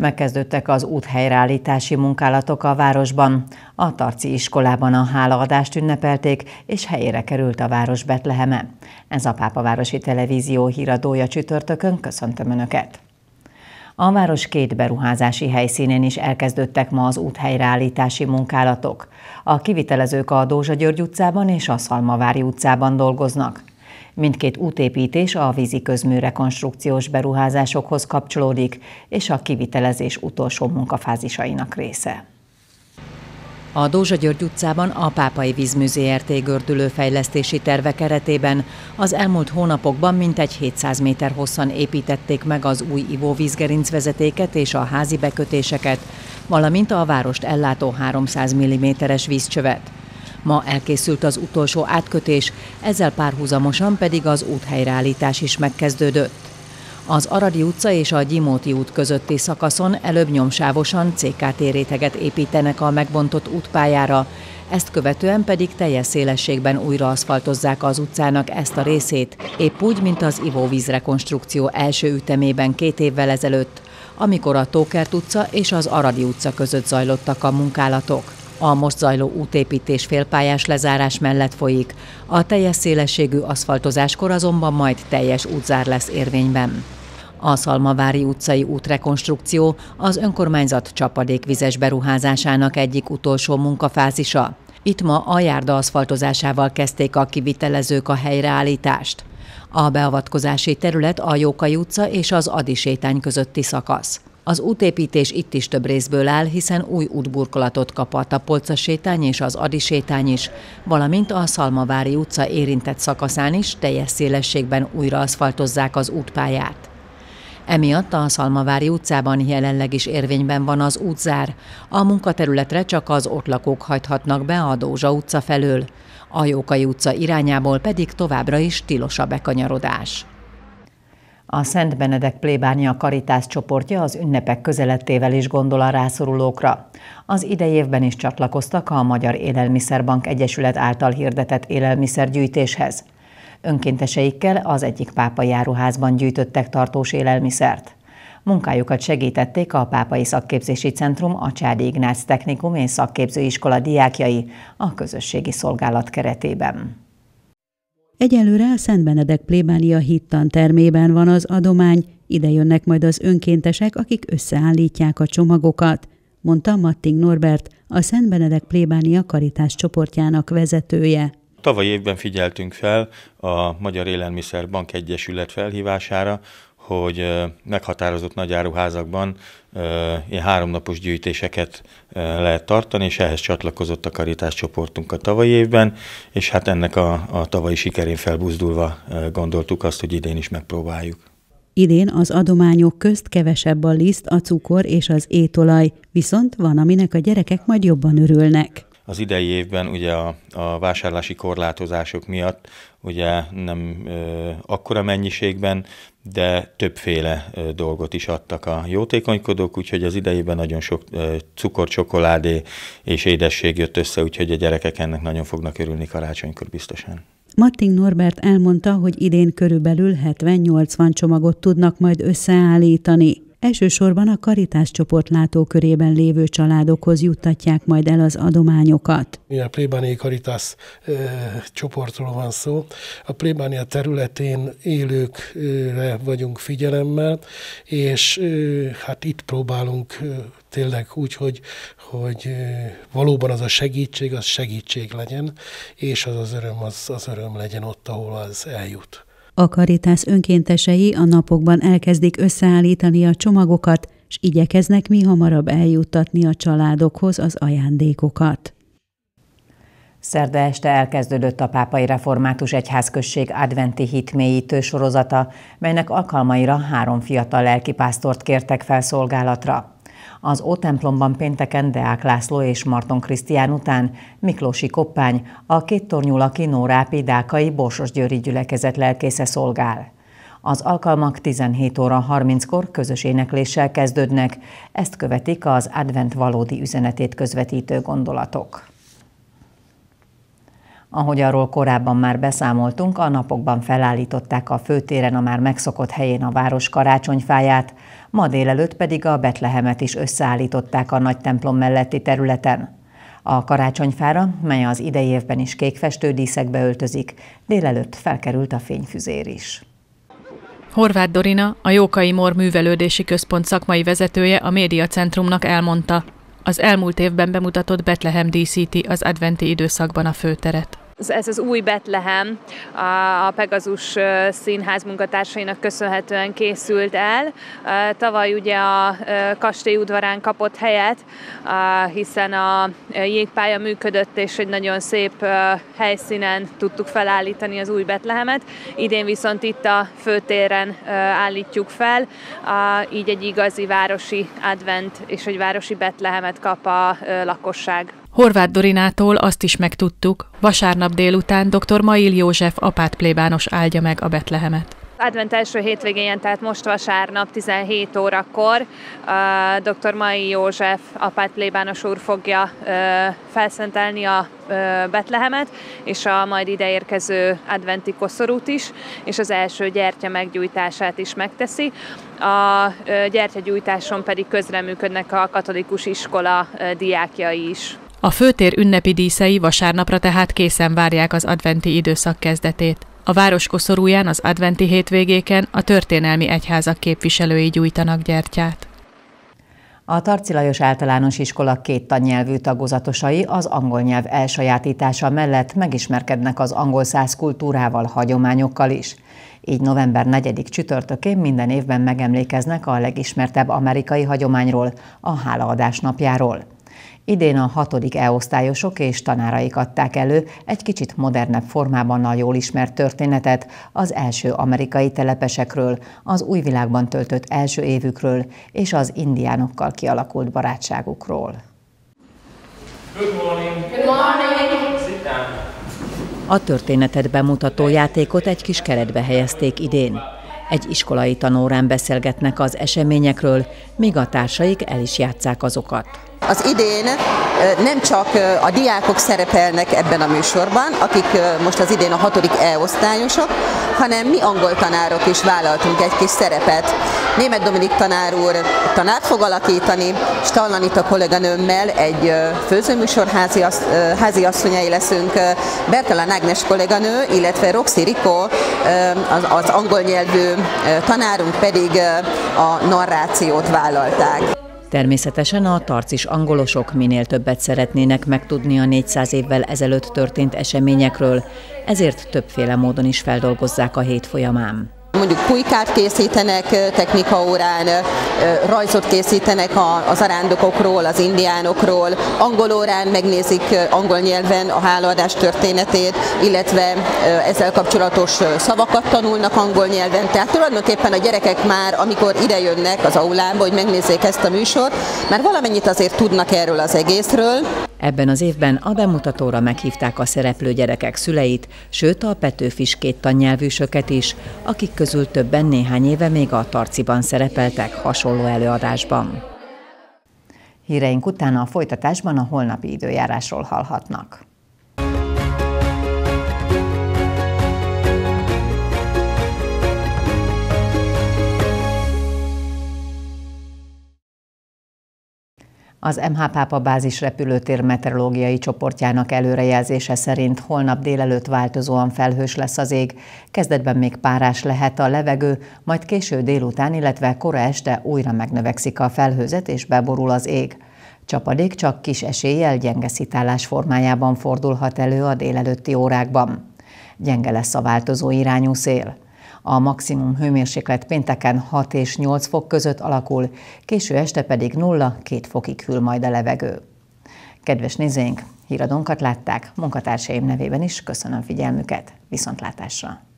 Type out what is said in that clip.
Megkezdődtek az úthelyreállítási munkálatok a városban. A Tarci iskolában a hálaadást ünnepelték, és helyére került a város Betleheme. Ez a Pápavárosi Televízió híradója csütörtökön. Köszöntöm Önöket! A város két beruházási helyszínén is elkezdődtek ma az úthelyreállítási munkálatok. A kivitelezők a Dózsa György utcában és a Szalmavári utcában dolgoznak. Mindkét útépítés a vízi közmű rekonstrukciós beruházásokhoz kapcsolódik, és a kivitelezés utolsó munkafázisainak része. A Dózsa György utcában a Pápai Vízmű ZRT gördülőfejlesztési terve keretében az elmúlt hónapokban mintegy 700 méter hosszan építették meg az új ivóvízgerincvezetéket és a házi bekötéseket, valamint a várost ellátó 300 mm-es vízcsövet. Ma elkészült az utolsó átkötés, ezzel párhuzamosan pedig az úthelyreállítás is megkezdődött. Az Aradi utca és a Gyimóti út közötti szakaszon előbb nyomsávosan CKT réteget építenek a megbontott útpályára, ezt követően pedig teljes szélességben újra aszfaltozzák az utcának ezt a részét, épp úgy, mint az ivóvíz rekonstrukció első ütemében két évvel ezelőtt, amikor a Tókert utca és az Aradi utca között zajlottak a munkálatok. A most zajló útépítés félpályás lezárás mellett folyik, a teljes szélességű aszfaltozáskor azonban majd teljes útzár lesz érvényben. A Szalmavári utcai útrekonstrukció az önkormányzat csapadékvizes beruházásának egyik utolsó munkafázisa. Itt ma a járda aszfaltozásával kezdték a kivitelezők a helyreállítást. A beavatkozási terület a Jókai utca és az Adi sétány közötti szakasz. Az útépítés itt is több részből áll, hiszen új útburkolatot kap a Tapolca sétány és az Adi sétány is, valamint a Szalmavári utca érintett szakaszán is teljes szélességben újra aszfaltozzák az útpályát. Emiatt a Szalmavári utcában jelenleg is érvényben van az útzár. A munkaterületre csak az ott lakók hajthatnak be a Dózsa utca felől. A Jókai utca irányából pedig továbbra is tilos a bekanyarodás. A Szent Benedek plébánia karitász csoportja az ünnepek közelettével is gondol a rászorulókra. Az idei évben is csatlakoztak a Magyar Élelmiszerbank Egyesület által hirdetett élelmiszergyűjtéshez. Önkénteseikkel az egyik pápai áruházban gyűjtöttek tartós élelmiszert. Munkájukat segítették a Pápai Szakképzési Centrum, a Csádi Ignác Technikum és Szakképzőiskola diákjai a közösségi szolgálat keretében. Egyelőre a Szent Benedek plébánia hittan termében van az adomány, ide jönnek majd az önkéntesek, akik összeállítják a csomagokat, mondta Matting Norbert, a Szent Benedek plébánia karitás csoportjának vezetője. Tavaly évben figyeltünk fel a Magyar Élelmiszerbank Egyesület felhívására, hogy meghatározott nagyáruházakban ilyen háromnapos gyűjtéseket lehet tartani, és ehhez csatlakozott a karitás csoportunk a tavalyi évben, és hát ennek a, a tavalyi sikerén felbuzdulva gondoltuk azt, hogy idén is megpróbáljuk. Idén az adományok közt kevesebb a liszt, a cukor és az étolaj, viszont van, aminek a gyerekek majd jobban örülnek az idei évben ugye a, a vásárlási korlátozások miatt ugye nem ö, akkora mennyiségben, de többféle ö, dolgot is adtak a jótékonykodók, úgyhogy az idejében nagyon sok ö, cukor, csokoládé és édesség jött össze, úgyhogy a gyerekek ennek nagyon fognak örülni karácsonykor biztosan. Matting Norbert elmondta, hogy idén körülbelül 70-80 csomagot tudnak majd összeállítani. Elsősorban a Karitás csoport látókörében lévő családokhoz juttatják majd el az adományokat. A plébániai Karitás e, csoportról van szó. A plébánia területén élőkre vagyunk figyelemmel, és e, hát itt próbálunk e, tényleg úgy, hogy, hogy valóban az a segítség, az segítség legyen, és az az öröm, az, az öröm legyen ott, ahol az eljut. A Karitász önkéntesei a napokban elkezdik összeállítani a csomagokat, és igyekeznek mi hamarabb eljuttatni a családokhoz az ajándékokat. Szerda este elkezdődött a Pápai Református Egyházközség adventi hitmélyítő sorozata, melynek alkalmaira három fiatal lelkipásztort kértek fel szolgálatra. Az Ótemplomban pénteken Deák László és Marton Krisztián után Miklósi Koppány, a két tornyulaki Nórápi Dákai Borsos Győri gyülekezet lelkésze szolgál. Az alkalmak 17 óra 30-kor közös énekléssel kezdődnek, ezt követik az advent valódi üzenetét közvetítő gondolatok. Ahogy arról korábban már beszámoltunk, a napokban felállították a főtéren a már megszokott helyén a város karácsonyfáját, Ma délelőtt pedig a Betlehemet is összeállították a nagy templom melletti területen. A karácsonyfára, mely az idei évben is kékfestő díszekbe öltözik, délelőtt felkerült a fényfüzér is. Horváth Dorina, a Jókai Mor Művelődési Központ szakmai vezetője a Médiacentrumnak elmondta, az elmúlt évben bemutatott Betlehem díszíti az adventi időszakban a főteret ez az új Betlehem a Pegazus Színház munkatársainak köszönhetően készült el. Tavaly ugye a kastély udvarán kapott helyet, hiszen a jégpálya működött, és egy nagyon szép helyszínen tudtuk felállítani az új Betlehemet. Idén viszont itt a főtéren állítjuk fel, így egy igazi városi advent és egy városi Betlehemet kap a lakosság. Horváth Dorinától azt is megtudtuk, vasárnap délután dr. Mail József apát plébános áldja meg a Betlehemet. Advent első hétvégén, tehát most vasárnap 17 órakor uh, dr. Mai József apát plébános úr fogja felszentelni a Betlehemet, és a majd ideérkező adventi koszorút is, és az első gyertya meggyújtását is megteszi. A uh, gyertyagyújtáson pedig közreműködnek a katolikus iskola diákjai is. A főtér ünnepi díszei vasárnapra tehát készen várják az adventi időszak kezdetét. A város koszorúján az adventi hétvégéken a történelmi egyházak képviselői gyújtanak gyertyát. A Tarci Lajos általános iskola két tannyelvű tagozatosai az angol nyelv elsajátítása mellett megismerkednek az angol száz kultúrával, hagyományokkal is. Így november 4. csütörtökén minden évben megemlékeznek a legismertebb amerikai hagyományról, a hálaadás napjáról. Idén a hatodik E-osztályosok és tanáraik adták elő egy kicsit modernebb formában a jól ismert történetet az első amerikai telepesekről, az új világban töltött első évükről és az indiánokkal kialakult barátságukról. Good morning. Good morning. Sit down. A történetet bemutató játékot egy kis keretbe helyezték idén. Egy iskolai tanórán beszélgetnek az eseményekről, míg a társaik el is játszák azokat. Az idén nem csak a diákok szerepelnek ebben a műsorban, akik most az idén a hatodik E-osztályosok, hanem mi angol tanárok is vállaltunk egy kis szerepet. Német Dominik tanár úr tanárt fog alakítani, Stallanita kolléganőmmel egy főzőműsor házi, házi asszonyai leszünk, Bertalan Ágnes kolléganő, illetve Roxy Riko, az, az angol nyelvű tanárunk pedig a narrációt vállalták. Természetesen a tarcis angolosok minél többet szeretnének megtudni a 400 évvel ezelőtt történt eseményekről, ezért többféle módon is feldolgozzák a hét folyamán mondjuk pulykát készítenek technikaórán, rajzot készítenek az arándokokról, az indiánokról, angol órán megnézik angol nyelven a hálaadás történetét, illetve ezzel kapcsolatos szavakat tanulnak angol nyelven. Tehát tulajdonképpen a gyerekek már, amikor ide jönnek az aulába, hogy megnézzék ezt a műsort, már valamennyit azért tudnak erről az egészről. Ebben az évben a bemutatóra meghívták a szereplő gyerekek szüleit, sőt a Petőfis két tannyelvűsöket is, akik közül többen néhány éve még a Tarciban szerepeltek hasonló előadásban. Híreink után a folytatásban a holnapi időjárásról hallhatnak. Az MH Pápa bázis repülőtér meteorológiai csoportjának előrejelzése szerint holnap délelőtt változóan felhős lesz az ég, kezdetben még párás lehet a levegő, majd késő délután, illetve kora este újra megnövekszik a felhőzet és beborul az ég. Csapadék csak kis eséllyel gyenge szitálás formájában fordulhat elő a délelőtti órákban. Gyenge lesz a változó irányú szél. A maximum hőmérséklet pénteken 6 és 8 fok között alakul, késő este pedig 0-2 fokig hűl majd a levegő. Kedves nézőink, híradónkat látták, munkatársaim nevében is köszönöm figyelmüket, viszontlátásra!